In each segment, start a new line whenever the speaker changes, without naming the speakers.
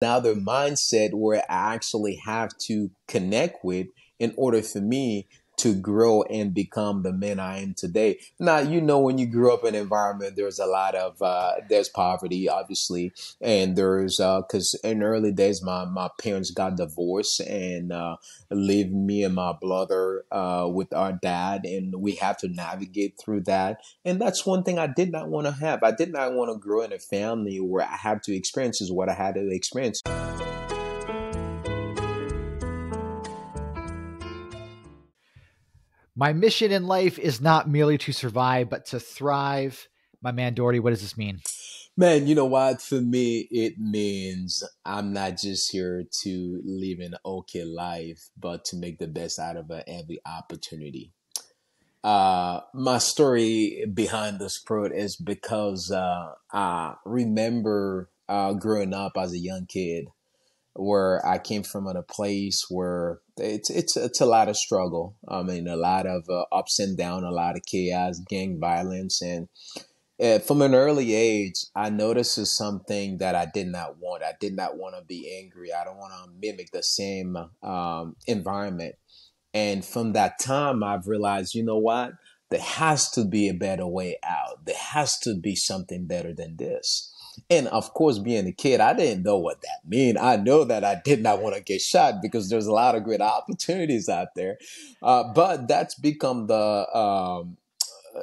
another mindset where I actually have to connect with in order for me to grow and become the man I am today. Now, you know, when you grew up in an environment, there's a lot of, uh, there's poverty, obviously. And there's, uh, cause in early days, my, my parents got divorced and, uh, leave me and my brother, uh, with our dad. And we have to navigate through that. And that's one thing I did not want to have. I did not want to grow in a family where I have to experience is what I had to experience.
My mission in life is not merely to survive, but to thrive. My man Dordy, what does this mean?
Man, you know what? For me, it means I'm not just here to live an okay life, but to make the best out of every opportunity. Uh, my story behind this quote is because uh, I remember uh, growing up as a young kid where I came from in a place where it's it's it's a lot of struggle. I mean, a lot of uh, ups and down, a lot of chaos, gang violence, and uh, from an early age, I noticed something that I did not want. I did not want to be angry. I don't want to mimic the same um, environment. And from that time, I've realized, you know what? There has to be a better way out. There has to be something better than this. And of course, being a kid, I didn't know what that meant. I know that I did not want to get shot because there's a lot of great opportunities out there. Uh, but that's become the um,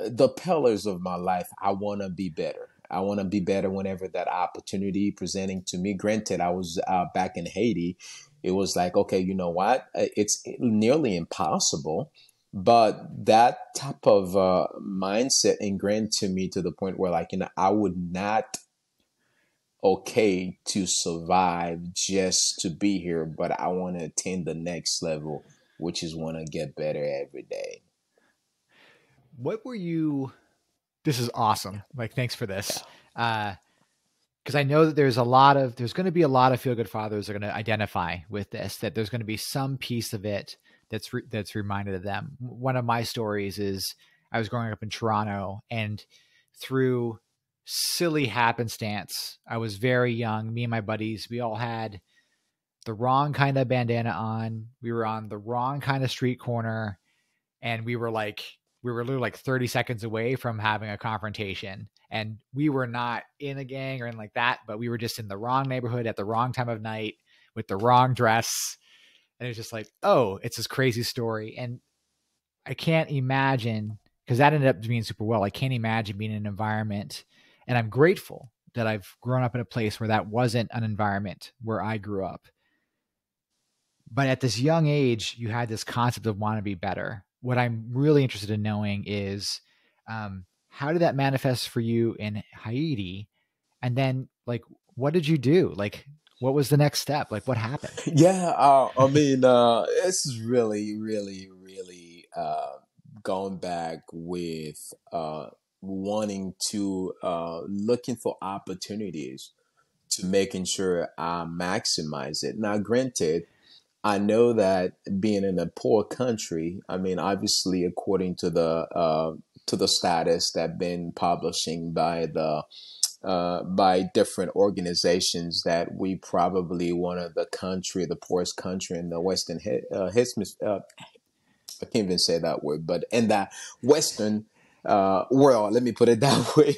the pillars of my life. I want to be better. I want to be better whenever that opportunity presenting to me. Granted, I was uh, back in Haiti. It was like, okay, you know what? It's nearly impossible but that type of uh, mindset ingrained to me to the point where like you know i would not okay to survive just to be here, but I want to attain the next level, which is want to get better every day.
What were you? This is awesome. Like, thanks for this. Uh, because I know that there's a lot of there's going to be a lot of feel good fathers are going to identify with this. That there's going to be some piece of it that's re- that's reminded of them. One of my stories is I was growing up in Toronto, and through silly happenstance. I was very young. Me and my buddies, we all had the wrong kind of bandana on. We were on the wrong kind of street corner. And we were like, we were literally like 30 seconds away from having a confrontation. And we were not in a gang or anything like that, but we were just in the wrong neighborhood at the wrong time of night with the wrong dress. And it's just like, oh, it's this crazy story. And I can't imagine because that ended up being super well. I can't imagine being in an environment and I'm grateful that I've grown up in a place where that wasn't an environment where I grew up. But at this young age, you had this concept of want to be better. What I'm really interested in knowing is um, how did that manifest for you in Haiti? And then, like, what did you do? Like, what was the next step? Like, what happened?
Yeah, uh, I mean, uh, really, really, really uh, going back with uh, wanting to uh, looking for opportunities to making sure I maximize it. Now, granted, I know that being in a poor country, I mean, obviously, according to the uh, to the status that been publishing by the uh, by different organizations that we probably one of the country, the poorest country in the Western uh, hemisphere. Uh, I can't even say that word, but in that Western uh, world. Let me put it that way.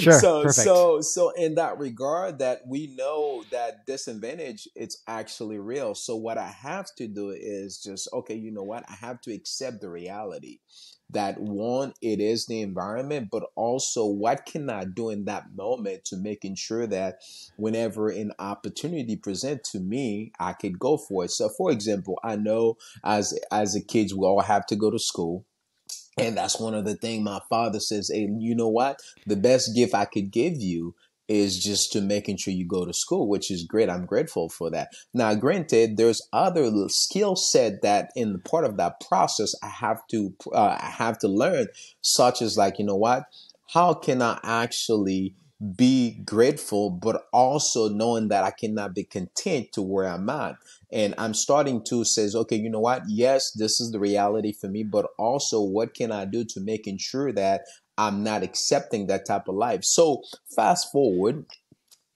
sure.
So,
perfect.
so, so in that regard, that we know that disadvantage, it's actually real. So what I have to do is just, okay, you know what? I have to accept the reality that one, it is the environment, but also what can I do in that moment to making sure that whenever an opportunity present to me, I could go for it. So for example, I know as, as a kids, we all have to go to school and that's one of the things my father says, hey, you know what? The best gift I could give you is just to making sure you go to school, which is great. I'm grateful for that. Now, granted, there's other skill set that in the part of that process I have to uh, I have to learn, such as like you know what, how can I actually be grateful, but also knowing that I cannot be content to where I'm at. And I'm starting to says, okay, you know what? Yes, this is the reality for me, but also what can I do to making sure that I'm not accepting that type of life? So fast forward,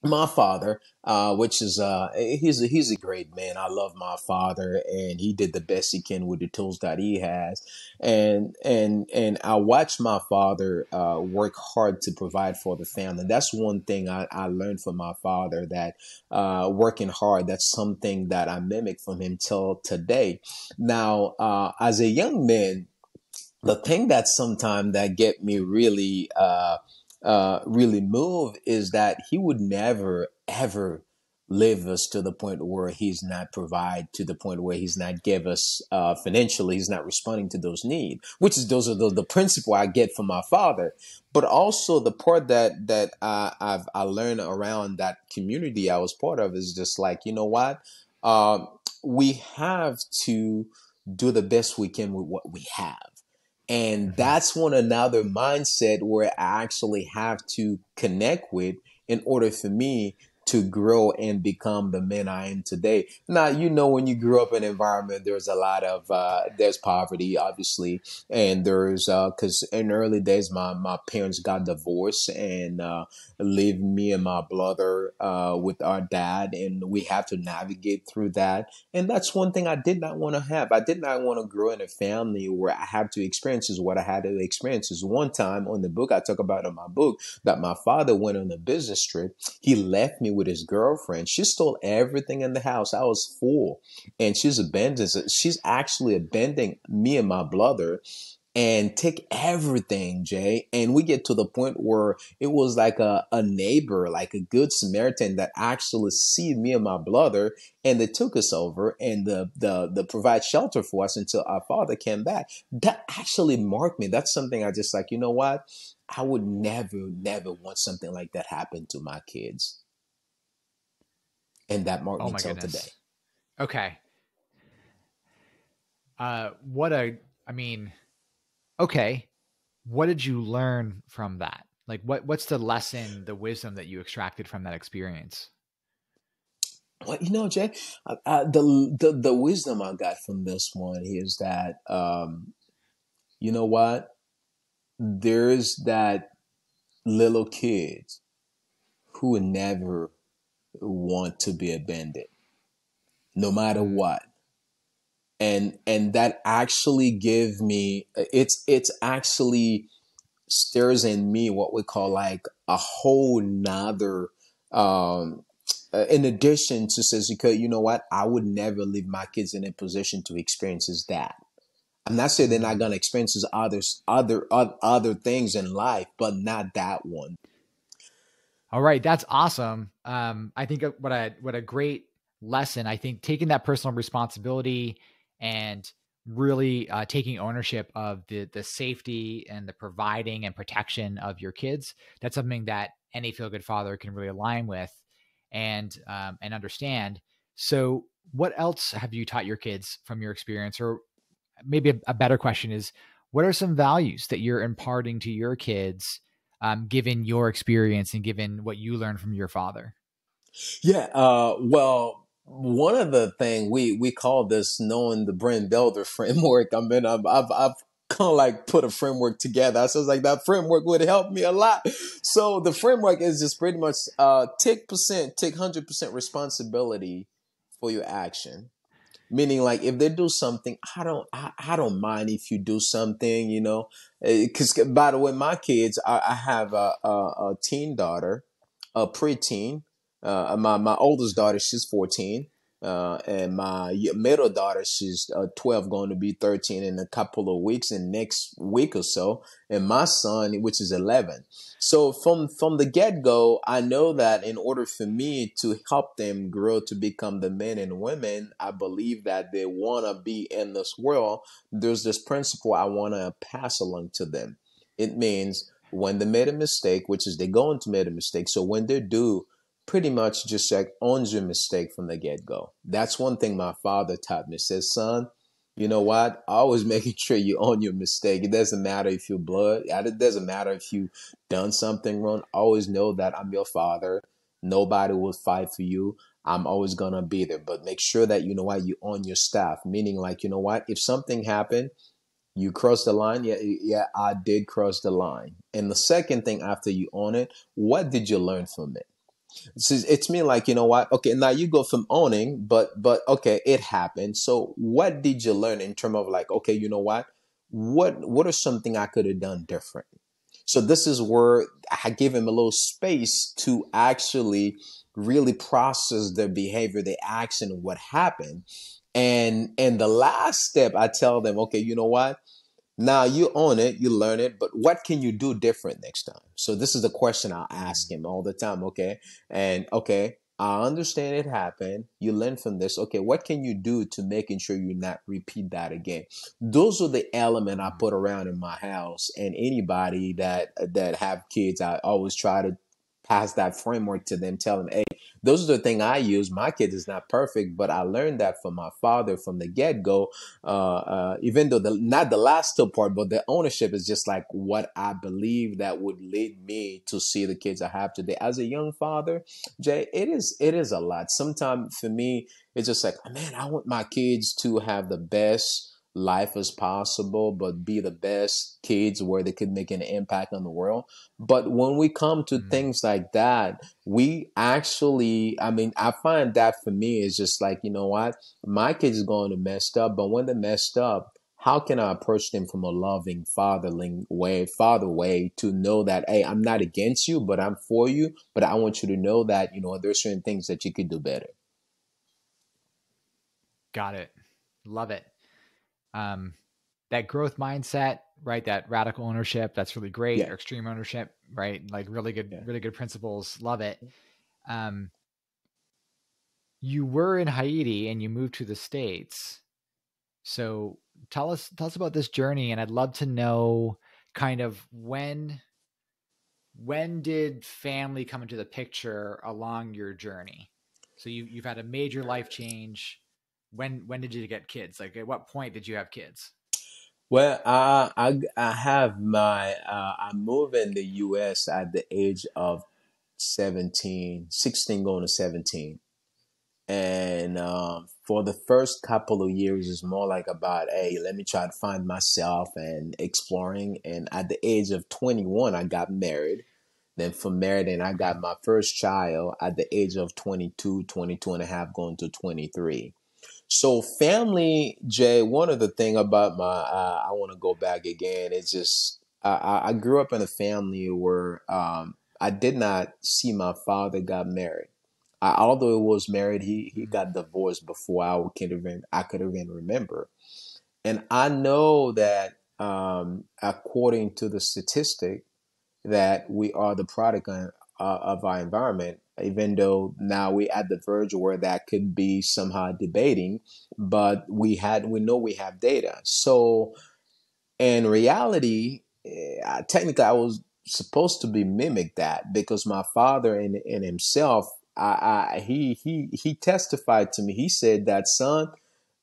my father, uh, which is uh, he's a, he's a great man. I love my father, and he did the best he can with the tools that he has, and and and I watched my father uh, work hard to provide for the family. That's one thing I, I learned from my father that uh, working hard. That's something that I mimic from him till today. Now, uh, as a young man, the thing that sometimes that get me really uh, uh, really move is that he would never ever live us to the point where he's not provide to the point where he's not give us uh, financially he's not responding to those needs which is those are the, the principle i get from my father. But also the part that that I, i've i learned around that community i was part of is just like you know what? Uh, we have to do the best we can with what we have and mm-hmm. that's one another mindset where I actually have to connect with in order for me to grow and become the man I am today. Now, you know, when you grew up in an environment, there's a lot of, uh, there's poverty, obviously. And there's, uh, cause in early days, my, my parents got divorced and, uh, leave me and my brother, uh, with our dad. And we have to navigate through that. And that's one thing I did not want to have. I did not want to grow in a family where I have to experience what I had to experience. Is one time on the book I talk about in my book that my father went on a business trip. He left me with his girlfriend. She stole everything in the house. I was full. And she's abandoned. She's actually abandoning me and my brother and take everything, Jay. And we get to the point where it was like a, a neighbor, like a good Samaritan that actually see me and my brother and they took us over and the, the, the provide shelter for us until our father came back. That actually marked me. That's something I just like, you know what? I would never, never want something like that happen to my kids and that marked oh goodness. today.
Okay. Uh, what a, I mean, okay. What did you learn from that? Like, what what's the lesson, the wisdom that you extracted from that experience?
Well, you know, Jay, uh, uh, the, the the wisdom I got from this one is that, um, you know what, there's that little kid who would never want to be abandoned no matter what. And and that actually give me it's it's actually stirs in me what we call like a whole nother um uh, in addition to says because you know what? I would never leave my kids in a position to experience that. I'm not saying they're not going to experience others other other things in life but not that one
all right, that's awesome. Um, I think what a what a great lesson. I think taking that personal responsibility and really uh, taking ownership of the the safety and the providing and protection of your kids. That's something that any feel good father can really align with and um, and understand. So, what else have you taught your kids from your experience? Or maybe a, a better question is, what are some values that you're imparting to your kids? Um, given your experience and given what you learned from your father?
Yeah, uh, well, one of the thing we we call this knowing the Brand Delta framework. I mean, I've I've, I've kind of like put a framework together. So it's like that framework would help me a lot. So the framework is just pretty much uh, take percent, take hundred percent responsibility for your action meaning like if they do something i don't i, I don't mind if you do something you know because eh, by the way my kids i, I have a, a, a, teen daughter a preteen uh, my, my oldest daughter she's 14 uh, and my middle daughter, she's uh, 12, going to be 13 in a couple of weeks, and next week or so. And my son, which is 11. So from from the get go, I know that in order for me to help them grow to become the men and women I believe that they want to be in this world, there's this principle I want to pass along to them. It means when they made a mistake, which is they're going to make a mistake. So when they do pretty much just like owns your mistake from the get go. That's one thing my father taught me. Says, son, you know what? Always making sure you own your mistake. It doesn't matter if you're blood. It doesn't matter if you done something wrong. Always know that I'm your father. Nobody will fight for you. I'm always gonna be there. But make sure that you know what you own your staff. Meaning, like you know what? If something happened, you crossed the line. Yeah, yeah, I did cross the line. And the second thing after you own it, what did you learn from it? It's, it's me like, you know what? Okay, now you go from owning, but but okay, it happened. So what did you learn in terms of like, okay, you know what? What what are something I could have done different? So this is where I give him a little space to actually really process their behavior, the action, what happened. And and the last step, I tell them, okay, you know what? Now you own it, you learn it, but what can you do different next time? So this is the question I'll ask mm. him all the time, okay? And okay, I understand it happened. You learn from this. Okay, what can you do to making sure you not repeat that again? Those are the element I mm. put around in my house. And anybody that that have kids, I always try to pass that framework to them, tell them, hey, those are the thing I use. My kid is not perfect, but I learned that from my father from the get go. Uh, uh, even though the not the last still part, but the ownership is just like what I believe that would lead me to see the kids I have today. As a young father, Jay, it is it is a lot. Sometimes for me, it's just like, man, I want my kids to have the best life as possible, but be the best kids where they could make an impact on the world. But when we come to mm-hmm. things like that, we actually, I mean, I find that for me is just like, you know what? My kids is going to messed up, but when they messed up, how can I approach them from a loving, fatherling way, father way to know that, hey, I'm not against you, but I'm for you. But I want you to know that, you know, there's certain things that you could do better.
Got it. Love it um, that growth mindset, right? That radical ownership, that's really great. Yeah. Or extreme ownership, right? Like really good, yeah. really good principles. Love it. Um, you were in Haiti and you moved to the States. So tell us, tell us about this journey. And I'd love to know kind of when, when did family come into the picture along your journey? So you, you've had a major life change when when did you get kids? Like at what point did you have kids?
Well, I I, I have my uh, I moved in the U.S. at the age of 17, 16 going to 17. And um, for the first couple of years, it's more like about, hey, let me try to find myself and exploring. And at the age of 21, I got married. Then from married, and I got my first child at the age of 22, 22 and a half, going to 23. So family, Jay, one of the thing about my, uh, I want to go back again. It's just I, I grew up in a family where um, I did not see my father got married. I, although he was married, he he got divorced before I could even I could even remember. And I know that um, according to the statistic, that we are the product of, uh, of our environment even though now we're at the verge where that could be somehow debating, but we had we know we have data. So in reality, uh, technically, I was supposed to be mimic that because my father and, in himself, I, I he he he testified to me. He said that son,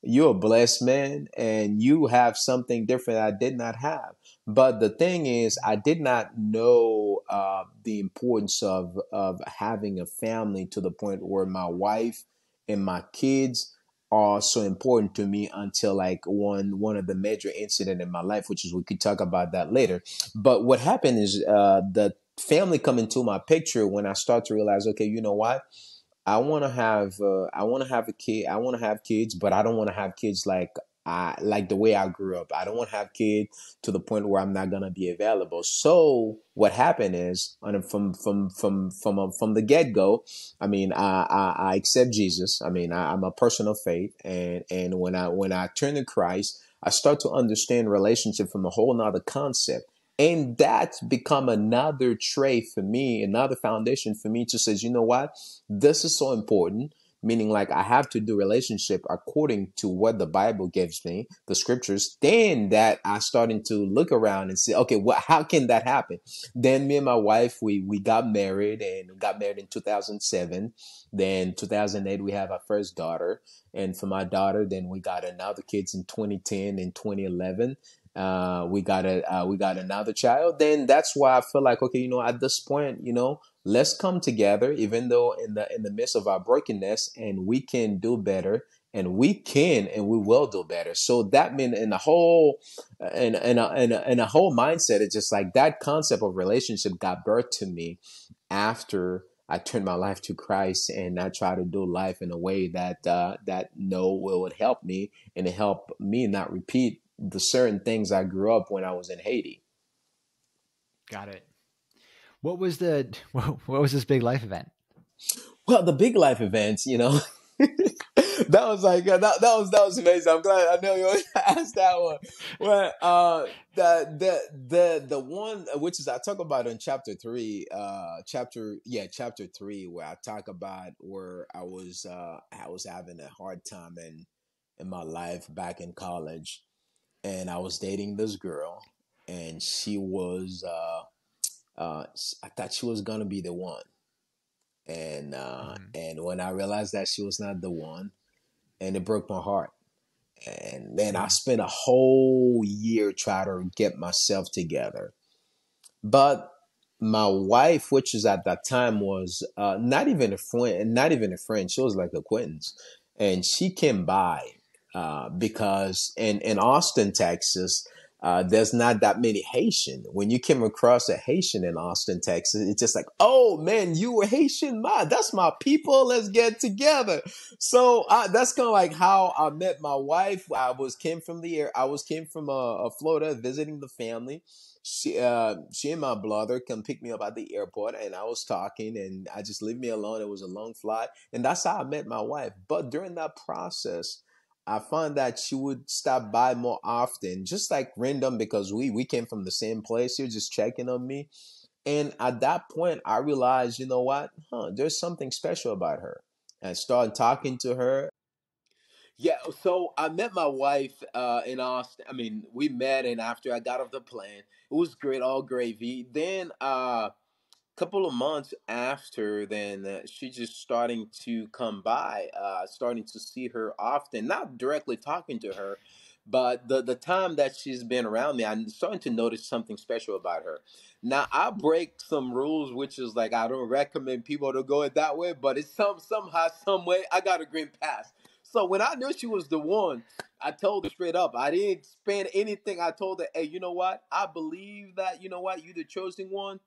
you're a blessed man and you have something different I did not have. But the thing is, I did not know uh, the importance of of having a family to the point where my wife and my kids are so important to me until like one one of the major incident in my life, which is we could talk about that later. But what happened is uh, the family come into my picture when I start to realize, okay, you know what? I want to have uh, I want to have a kid. I want to have kids, but I don't want to have kids like I like the way I grew up. I don't want to have kids to the point where I'm not gonna be available. So what happened is, from from from from from the get go, I mean, I, I, I accept Jesus. I mean, I, am a person of faith, and and when I when I turn to Christ, I start to understand relationship from a whole nother concept. And that's become another trait for me, another foundation for me to say, you know what? This is so important meaning like I have to do relationship according to what the Bible gives me, the scriptures. Then that I starting to look around and say, okay, what? How can that happen? Then me and my wife we we got married and got married in 2007. Then 2008 we have our first daughter, and for my daughter, then we got another kids in 2010 and 2011. Uh, we got a uh, we got another child. Then that's why I feel like okay, you know, at this point, you know, let's come together even though in the in the midst of our brokenness and we can do better and we can and we will do better so that mean in the whole and in a, in a, whole mindset it's just like that concept of relationship got birth to me after I turned my life to Christ and I try to do life in a way that uh, that know would help me and help me not repeat the certain things I grew up when I was in Haiti.
Got it. What was the what was this big life event?
Well, the big life events, you know, that was like that, that was that was amazing. I'm glad I know you asked that one. Well, uh, the the the the one which is I talk about in chapter three, uh, chapter yeah, chapter three, where I talk about where I was uh I was having a hard time in in my life back in college, and I was dating this girl, and she was uh uh I thought she was gonna be the one and uh, mm-hmm. and when I realized that she was not the one, and it broke my heart. And then I mm. spent a whole year trying to get myself together. But my wife, which was at that time was uh, not even a friend, not even a friend, she was like acquaintance, and she came by uh, because in in Austin, Texas, uh, there's not that many Haitian. When you came across a Haitian in Austin, Texas, it's just like, oh man, you were Haitian, my that's my people. Let's get together. So uh, that's kind of like how I met my wife. I was came from the air. I was came from uh, Florida visiting the family. She uh, she and my brother come pick me up at the airport, and I was talking, and I just leave me alone. It was a long flight, and that's how I met my wife. But during that process I found that she would stop by more often, just like random because we we came from the same place. She was just checking on me. And at that point, I realized, you know what? Huh, there's something special about her. And I started talking to her. Yeah, so I met my wife uh, in Austin. I mean, we met, and after I got off the plane, it was great, all gravy. Then uh, couple of months after then uh, she's just starting to come by uh starting to see her often not directly talking to her but the the time that she's been around me i'm starting to notice something special about her now i break some rules which is like i don't recommend people to go it that way but it's some somehow some way i got a green pass so when i knew she was the one I told her straight up. I didn't spend anything. I told her, hey, you know what? I believe that, you know what? You're the chosen one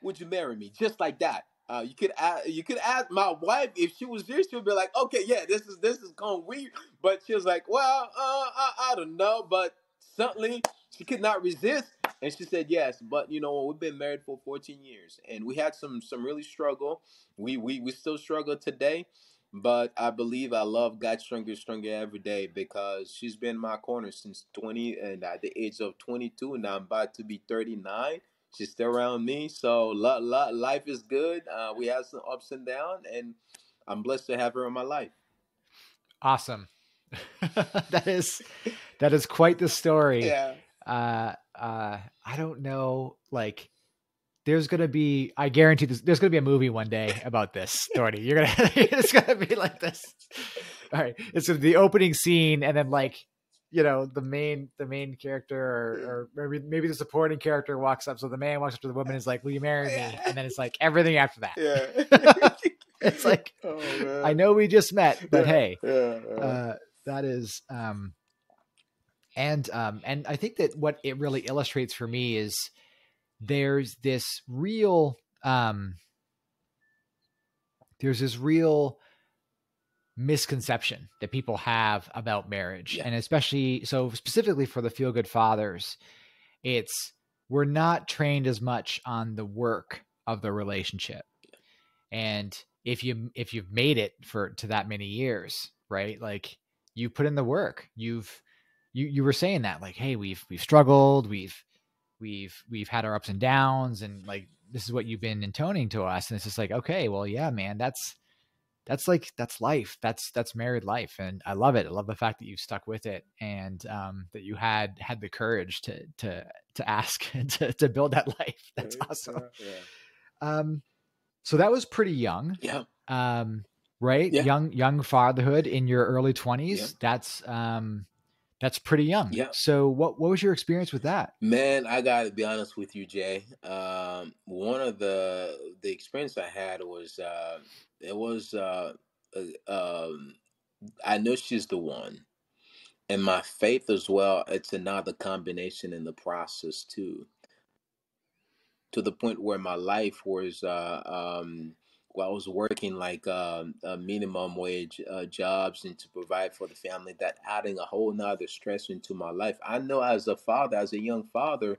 would you marry me? Just like that. Uh, you could ask, you could ask my wife if she was here. She'd be like, okay, yeah, this is this is going weird. But she was like, well, uh, I, I don't know. But suddenly she could not resist, and she said yes. But you know, we've been married for 14 years, and we had some some really struggle. We we we still struggle today, but I believe I love God stronger stronger every day because she's been my corner since 20 and at the age of 22, and I'm about to be 39 she's still around me. So life is good. Uh, we have some ups and downs, and I'm blessed to have her in my life.
Awesome. that is that is quite the story.
Yeah.
Uh, uh, I don't know, like. There's gonna be, I guarantee this. There's gonna be a movie one day about this story. You're gonna, it's gonna be like this. All right, it's the opening scene, and then like you know the main the main character or, or, maybe maybe the supporting character walks up so the man walks up to the woman and is like will you marry me? And then it's like everything after that.
Yeah.
It's like oh, i know we just met but yeah. hey yeah, uh, that is um and um and i think that what it really illustrates for me is there's this real um there's this real misconception that people have about marriage. Yeah. and especially so specifically for the feel good fathers it's we're not trained as much on the work of the relationship. And if you if you've made it for to that many years right like you put in the work. You've you you were saying that like hey we've we've struggled. We've we've we've had our ups and downs and like this is what you've been intoning to us. And it's just like okay well yeah man that's that's like that's life that's that's married life and i love it i love the fact that you stuck with it and um, that you had had the courage to to to ask and to, to build that life that's awesome yeah. um so that was pretty young
yeah
um right yeah. young young fatherhood in your early 20s yeah. that's um that's pretty young.
Yeah.
So what what was your experience with that?
Man, I gotta be honest with you, Jay. Um, one of the the experience I had was uh, it was uh, uh, um, I know she's the one, and my faith as well. It's another combination in the process too. To the point where my life was uh, um, while I was working like um, minimum wage uh, jobs and to provide for the family, that adding a whole nother stress into my life. I know as a father, as a young father,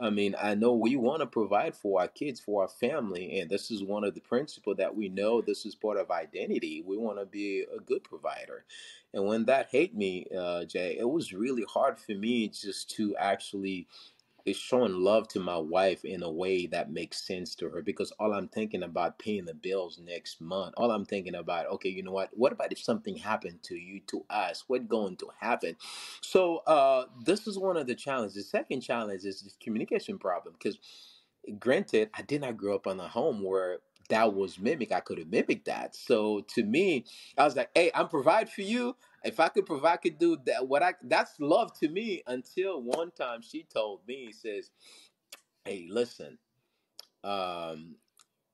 I mean, I know we want to provide for our kids, for our family, and this is one of the principles that we know this is part of identity. We want to be a good provider. And when that hit me, uh, Jay, it was really hard for me just to actually is showing love to my wife in a way that makes sense to her because all I'm thinking about paying the bills next month. All I'm thinking about, okay, you know what? What about if something happened to you, to us? What's going to happen? So uh, this is one of the challenges. The second challenge is this communication problem because granted, I did not grow up in a home where that was mimic. I could have mimicked that. So to me, I was like, hey, I'm provide for you. If I could provide, could do that. What I that's love to me. Until one time she told me, says, "Hey, listen, um,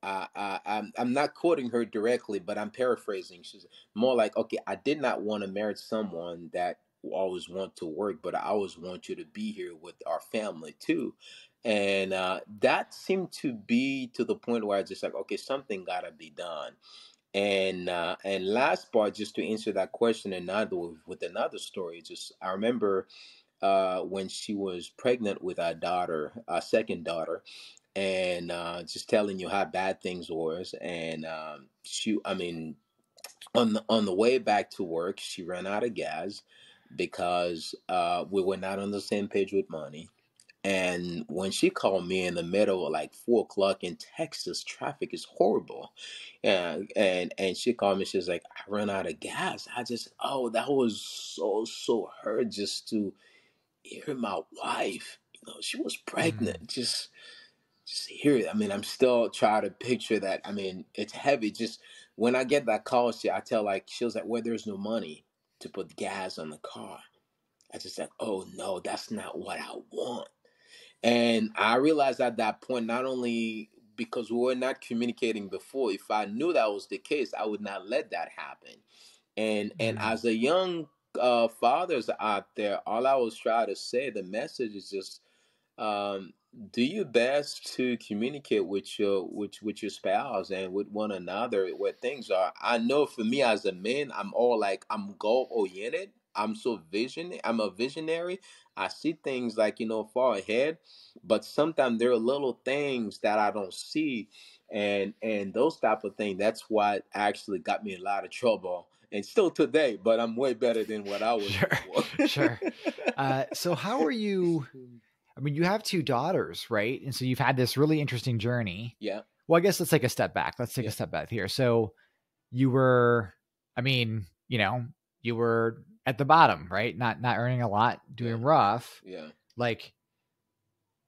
I, I, I'm, I'm not quoting her directly, but I'm paraphrasing. She's more like, okay, I did not want to marry someone that always want to work, but I always want you to be here with our family too. And uh, that seemed to be to the point where I just like, okay, something gotta be done. And uh, and last part, just to answer that question, another with another story. Just I remember uh, when she was pregnant with our daughter, our second daughter, and uh, just telling you how bad things was. And um, she, I mean, on the on the way back to work, she ran out of gas because uh, we were not on the same page with money. And when she called me in the middle of like four o'clock in Texas, traffic is horrible. And and and she called me, she was like, I ran out of gas. I just oh, that was so so hurt just to hear my wife. You know, she was pregnant. Mm. Just just hear it. I mean, I'm still trying to picture that. I mean, it's heavy. Just when I get that call, she I tell like she was like, Well, there's no money to put gas on the car. I just said, Oh no, that's not what I want. And I realized at that point, not only because we were not communicating before, if I knew that was the case, I would not let that happen. And and mm-hmm. as a young uh, fathers out there, all I was trying to say, the message is just um, do your best to communicate with your with with your spouse and with one another where things are. I know for me as a man, I'm all like I'm goal oriented. I'm so vision. I'm a visionary. I see things like you know far ahead, but sometimes there are little things that I don't see, and and those type of things. That's what actually got me in a lot of trouble, and still today. But I'm way better than what I was.
Sure, sure. Uh, so how are you? I mean, you have two daughters, right? And so you've had this really interesting journey.
Yeah.
Well, I guess let's take a step back. Let's take yeah. a step back here. So you were, I mean, you know, you were at the bottom, right? Not not earning a lot, doing
yeah.
rough.
Yeah.
Like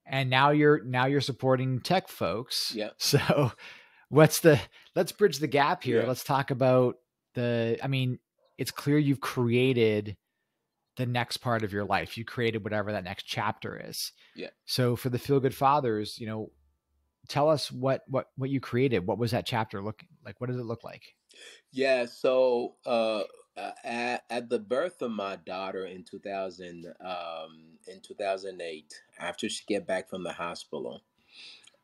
and now you're now you're supporting tech folks.
Yeah.
So what's the let's bridge the gap here. Yeah. Let's talk about the I mean, it's clear you've created the next part of your life. You created whatever that next chapter is.
Yeah.
So for the feel good fathers, you know, tell us what what what you created. What was that chapter look like? What does it look like?
Yeah. So uh, uh, at, at the birth of my daughter in 2000 um, in 2008 after she get back from the hospital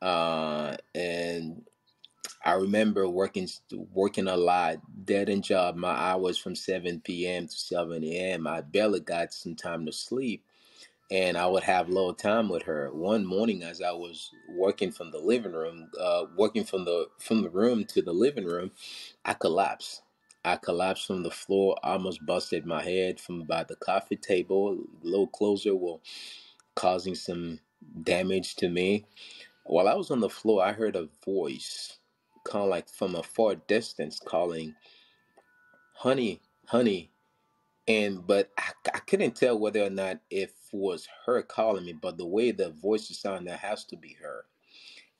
uh, and I remember working working a lot, dead end job. My hours from 7 p.m. to 7 a.m. I barely got some time to sleep, and I would have little time with her. One morning, as I was working from the living room, uh, working from the from the room to the living room, I collapsed. I collapsed from the floor, almost busted my head from about the coffee table. A little closer, well, causing some damage to me. While I was on the floor, I heard a voice kind of like from a far distance calling, honey, honey. And but I, I couldn't tell whether or not it was her calling me, but the way the voice is sounding, that has to be her.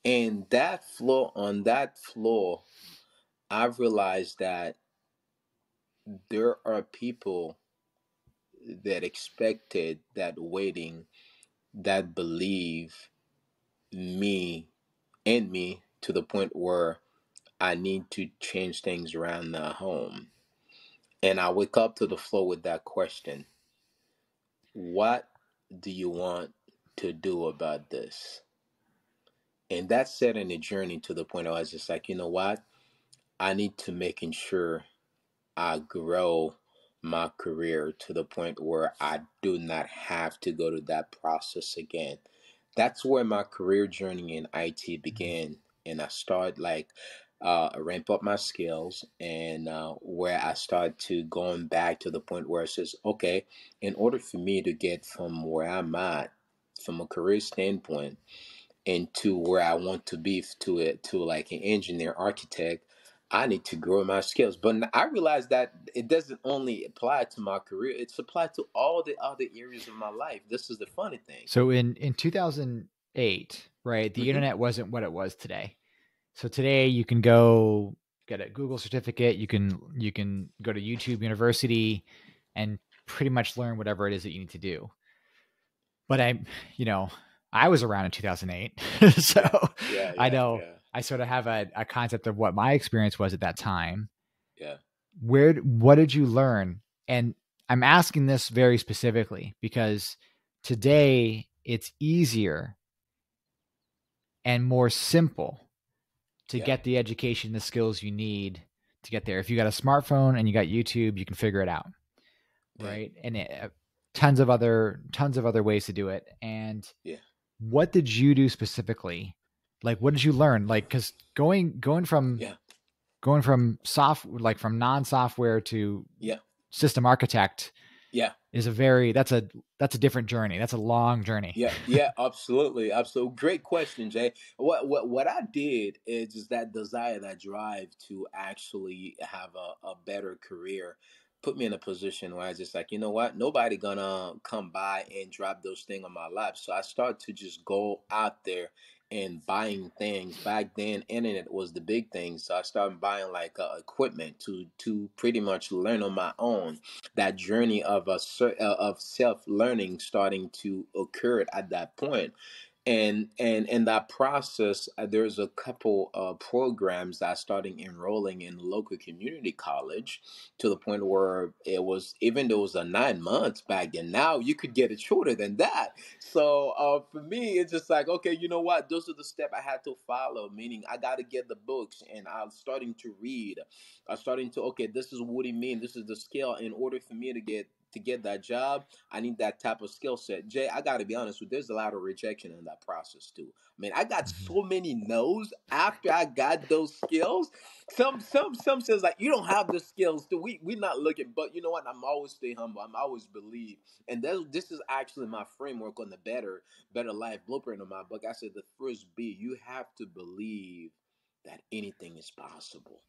And that floor, on that floor, I've realized that there are people that expected, that waiting, that believe me and me to the point where I need to change things around the home. And I wake up to the floor with that question What do you want to do about this? And that set in the journey to the point where I was just like, you know what? I need to making sure I grow my career to the point where I do not have to go to that process again. That's where my career journey in IT began, and I started like uh, ramp up my skills, and uh, where I started to going back to the point where it says, okay, in order for me to get from where I'm at, from a career standpoint, into where I want to be to it to like an engineer architect, I need to grow my skills. But I realized that it doesn't only apply to my career; it's applied to all the other areas of my life. This is the funny thing.
So in in 2008, right, the mm-hmm. internet wasn't what it was today. So today you can go get a Google certificate. You can you can go to YouTube University and pretty much learn whatever it is that you need to do. But I, you know, I was around in 2008, so yeah, yeah, I know yeah. I sort of have a, a concept of what my experience was at that time.
Yeah.
Where what did you learn? And I'm asking this very specifically because today it's easier and more simple to yeah. get the education, the skills you need to get there. If you got a smartphone and you got YouTube, you can figure it out. Right. And it, uh, tons of other tons of other ways to do it. And
yeah
what did you do specifically? Like, what did you learn? Like, because going going from
yeah.
going from soft like from non software to
yeah
system architect
yeah
is a very that's a that's a different journey that's a long journey
yeah yeah absolutely absolutely great question jay what what what i did is just that desire that drive to actually have a, a better career put me in a position where I was just like, you know what, nobody gonna come by and drop those things on my lap. So I start to just go out there and buying things. Back then, internet was the big thing, so I started buying like uh, equipment to to pretty much learn on my own. That journey of a uh, of self learning starting to occur at that point and and in that process uh, there's a couple of programs that started enrolling in local community college to the point where it was even though it was a nine months back then now you could get it shorter than that. So uh, for me it's just like okay you know what? Those are the steps i had to follow meaning i got to get the books and i'm starting to read. I'm starting to okay this is what it means this is the skill in order for me to get to get that job, I need that type of skill set. Jay, I got to be honest with you, there's a lot of rejection in that process too. I mean, I got mm-hmm. so many no's after I got those skills. Some some some says like you don't have the skills. To, we we not looking, but you know what? I'm always stay humble. I'm always believe, and this this is actually my framework on the better better life blueprint of my book. I said the first B, you have to believe that anything is possible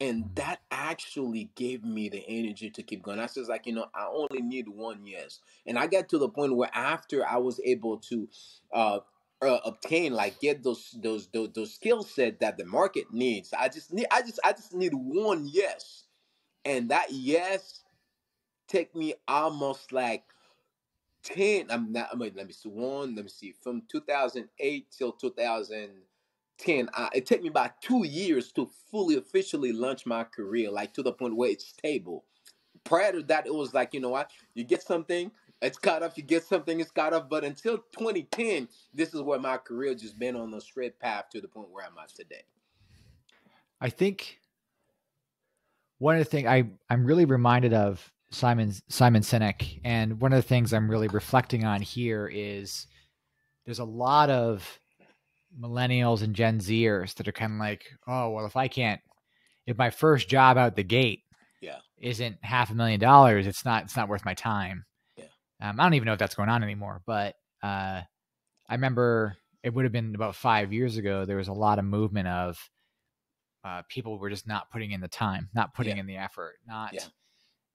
and mm. that actually gave me the energy to keep going. I says like, you know, I only need one yes, and I got to the point where after I was able to uh, uh, obtain like get those those those, those skill set that the market needs. I just need I just I just need one yes, and that yes take me almost like 10 i'm not i mean let me see one let me see from 2008 till 2000 10 uh, it took me about two years to fully officially launch my career like to the point where it's stable. Prior to that it was like you know what? You get something it's caught up you get something it's caught up. But until 2010 this is where my career just been on a straight path to the point where i'm at today.
I think one of the things i i'm really reminded of simon simon sinek and one of the things i'm really reflecting on here is there's a lot of millennials and Gen Zers that are kind of like, oh, well, if I can't, if my first job out the gate
yeah.
isn't half a million dollars, it's not, it's not worth my time.
Yeah.
Um, I don't even know if that's going on anymore, but uh, I remember it would have been about five years ago. There was a lot of movement of uh, people were just not putting in the time, not putting yeah. in the effort, not, yeah.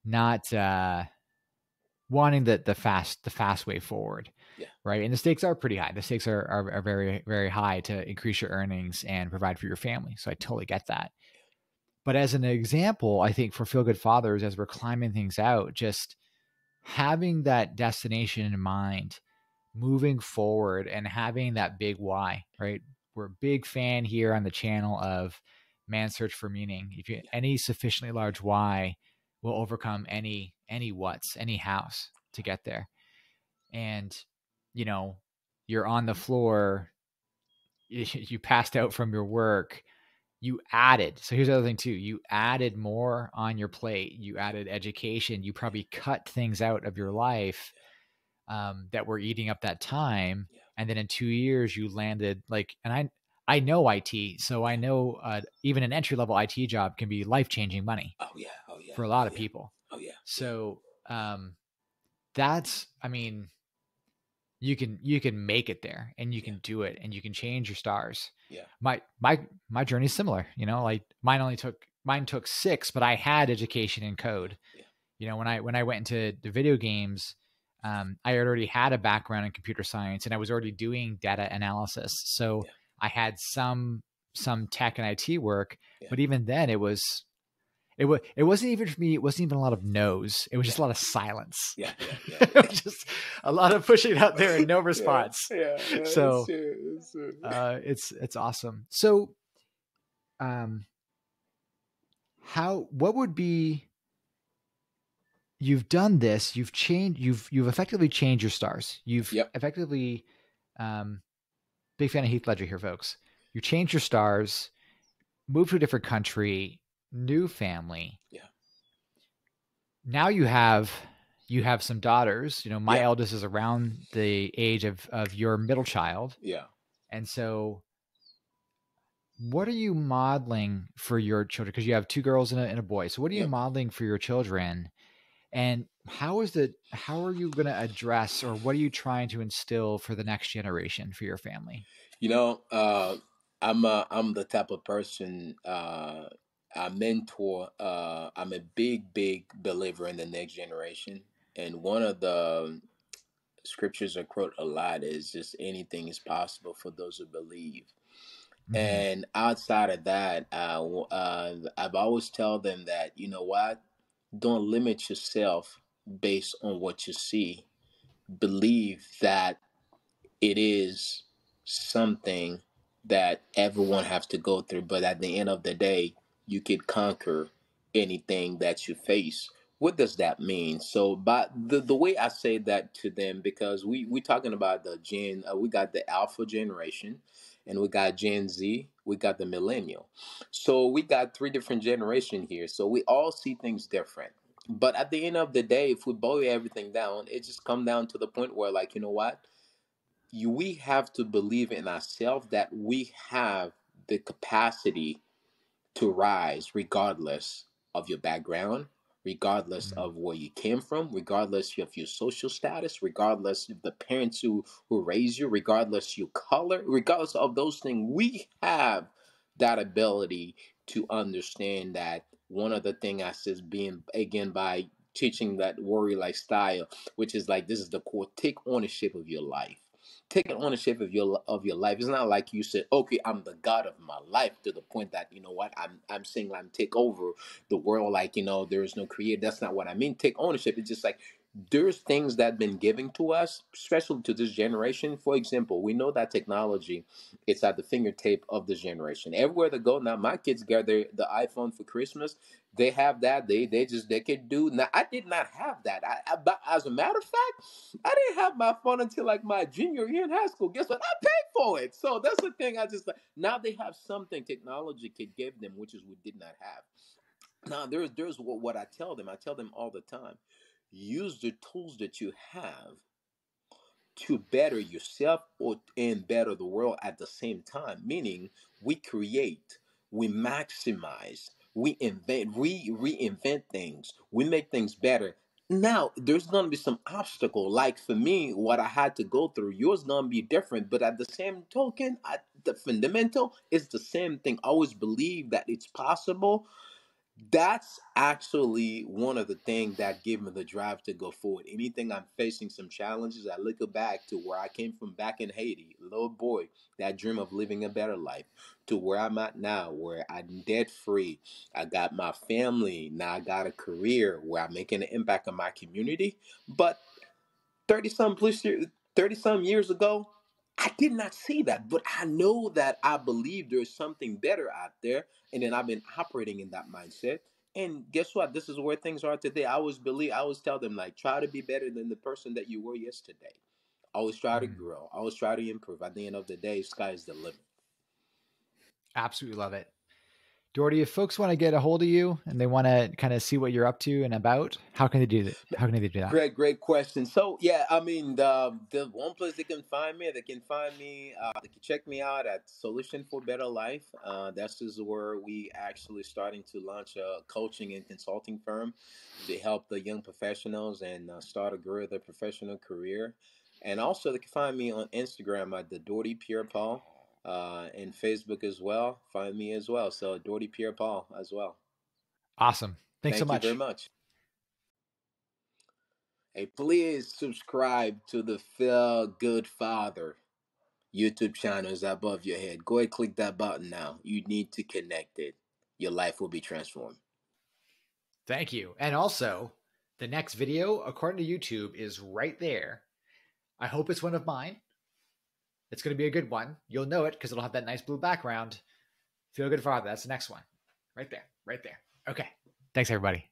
not uh, wanting the the fast the fast way forward.
Yeah.
Right. And the stakes are pretty high. The stakes are, are, are very, very high to increase your earnings and provide for your family. So I totally get that. But as an example, I think for Feel Good Fathers, as we're climbing things out, just having that destination in mind, moving forward and having that big why, right? We're a big fan here on the channel of man search for meaning. If you any sufficiently large why will overcome any any what's, any house to get there. And you know, you're on the floor, you passed out from your work, you added. So here's the other thing too. You added more on your plate. You added education. You probably cut things out of your life um, that were eating up that time. And then in two years, you landed like, and I I know IT, so I know uh, even an entry level IT job can be life changing money.
Oh yeah, yeah.
For a lot
oh,
of
yeah.
people.
Oh yeah.
So um, that's, I mean, you can you can make it there, and you can do it, and you can change your stars.
Yeah.
My my my journey is similar. You know, like mine only took mine took six, but I had education in code.
Yeah.
You know, when I when I went into the video games, um, I already had a background in computer science, and I was already doing data analysis. So
Yeah.
I had some some tech and IT work,
Yeah.
but even then, it was it was it wasn't even for me. It wasn't even a lot of no's. It was just a lot of silence.
Yeah, yeah, yeah.
was just a lot of pushing out there and no response.
Yeah, yeah,
So,
it's true, it's true.
Uh, it's it's awesome. So, um, how what would be? You've done this. You've changed. You've you've effectively changed your stars. You've
Yep.
effectively, um, big fan of Heath Ledger here, folks. You change your stars, move to a different country, new family.
Yeah.
Now you have you have some daughters. You know, my
Yeah.
eldest is around the age of of your middle child.
yeah.
And so, what are you modeling for your children? Because you have two girls and a, and a boy. So, what are you
Yep.
modeling for your children? And how is the how are you going to address, or what are you trying to instill for the next generation for your family?
You know, uh, I'm a, I'm the type of person uh, I mentor. Uh, I'm a big, big believer in the next generation, and one of the scriptures I quote a lot is just anything is possible for those who believe.
Mhm.
And outside of that, uh, uh, I've always tell them that you know what, don't limit yourself based on what you see. Believe that it is something that everyone has to go through, but at the end of the day, you could conquer anything that you face. What does that mean? So, by the the way I say that to them, because we we talking about the gen, uh, we got the alpha generation, and we got Gen Z, we got the millennial. So we got three different generation here. So we all see things different. But at the end of the day, if we boil everything down, it just come down to the point where, like, you know what? you, we have to believe in ourselves that we have the capacity to rise regardless of your background, regardless
Mhm.
of where you came from, regardless of your social status, regardless of the parents who, who raised you, regardless your color, regardless of those things. We have that ability to understand that one of the thing I says being again by teaching that warrior lifestyle, which is like this is the core, take ownership of your life taking ownership of your of your life. It's not like you said, "Okay, I'm the god of my life," to the point that you know what I'm I'm saying I'm take over the world. Like you know, there is no creator. That's not what I mean. Take ownership. It's just like there's things that been given to us, especially to this generation. For example, we know that technology it's at the fingertip of this generation. Everywhere they go now, my kids got their the iPhone for Christmas. They have that. They they just they can do. Now I did not have that. I, I as a matter of fact, I didn't have my phone until like my junior year in high school. Guess what? I paid for it. So that's the thing. I just now they have something technology could give them, which is we did not have. Now there's there's what, what I tell them. I tell them all the time. Use the tools that you have to better yourself or and better the world at the same time. Meaning we create, we maximize, we invent, we reinvent things, we make things better. Now there's gonna be some obstacle. Like for me, what I had to go through, yours gonna be different, but at the same token, I, the fundamental is the same thing. Always believe that it's possible that's actually one of the things that give me the drive to go forward. Anything I'm facing some challenges, I look back to where I came from back in Haiti, little boy, that dream of living a better life, to where I'm at now, where I'm debt free. I got my family, now I got a career where I'm making an impact on my community. But 30 some 30 some years ago, I did not see that, but I know that I believe there's something better out there, and then I've been operating in that mindset. And guess what? This is where things are today. I always believe, I always tell them like, try to be better than the person that you were yesterday. Always try to
Mm.
grow. Always try to improve. At the end of the day, sky is the limit.
Absolutely love it. Dordy, if folks want to get a hold of you and they want to kind of see what you're up to and about, how can they do that? How can they do that?
Great, great question. So yeah, I mean the the one place they can find me, they can find me, uh, they can check me out at Solution for Better Life. Uh, that's is where we actually starting to launch a coaching and consulting firm to help the young professionals and uh, start a grow their professional career. And also they can find me on Instagram at the Dordy Pierre Paul uh, and Facebook as well. Find me as well. So Dordy Pierre Paul as well.
Awesome. Thanks
Thank
so much.
you very much. Hey, please subscribe to the Feel Good Father YouTube channel is above your head. Go ahead, click that button now. You need to connect it. Your life will be transformed.
Thank you. And also, the next video, according to YouTube, is right there. I hope it's one of mine. It's going to be a good one. You'll know it because it'll have that nice blue background. Feel good father. That's the next one. Right there. Right there. Okay. Thanks, everybody.